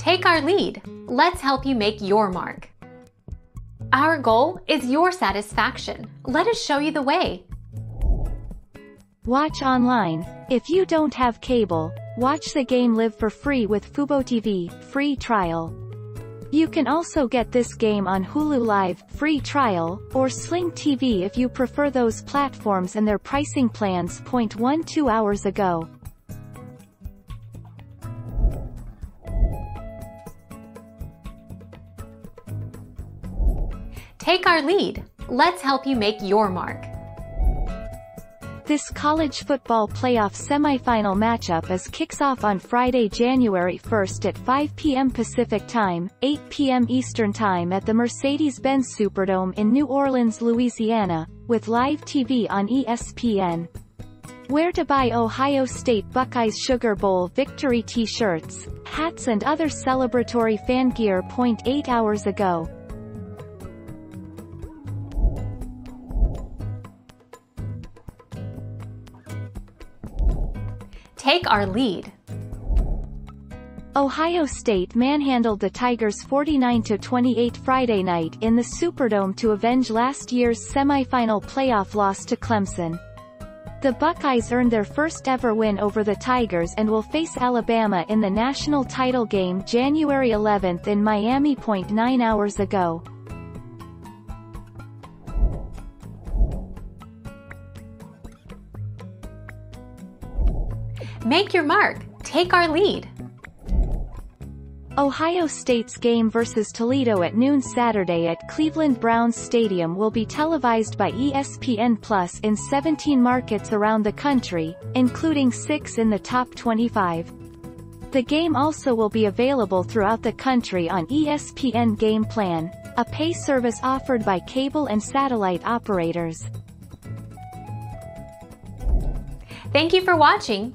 Take our lead. Let's help you make your mark. Our goal is your satisfaction. Let us show you the way. Watch online. If you don't have cable, watch the game live for free with FuboTV, free trial. You can also get this game on Hulu Live, free trial, or Sling TV if you prefer those platforms and their pricing plans. Point one two hours ago. Take our lead. Let's help you make your mark. This college football playoff semifinal matchup is kicks off on Friday, January 1st at 5 p.m. Pacific Time, 8 p.m. Eastern Time at the Mercedes-Benz Superdome in New Orleans, Louisiana, with live TV on ESPN. Where to buy Ohio State Buckeyes Sugar Bowl victory t-shirts, hats and other celebratory fan gear. Point eight hours ago. Take our lead. Ohio State manhandled the Tigers 49-28 Friday night in the Superdome to avenge last year's semifinal playoff loss to Clemson. The Buckeyes earned their first ever win over the Tigers and will face Alabama in the national title game January 11 in Miami. Point nine hours ago. Make your mark. Take our lead. Ohio State's game versus Toledo at noon Saturday at Cleveland Browns Stadium will be televised by ESPN Plus in 17 markets around the country, including six in the top 25. The game also will be available throughout the country on ESPN Game Plan, a pay service offered by cable and satellite operators. Thank you for watching.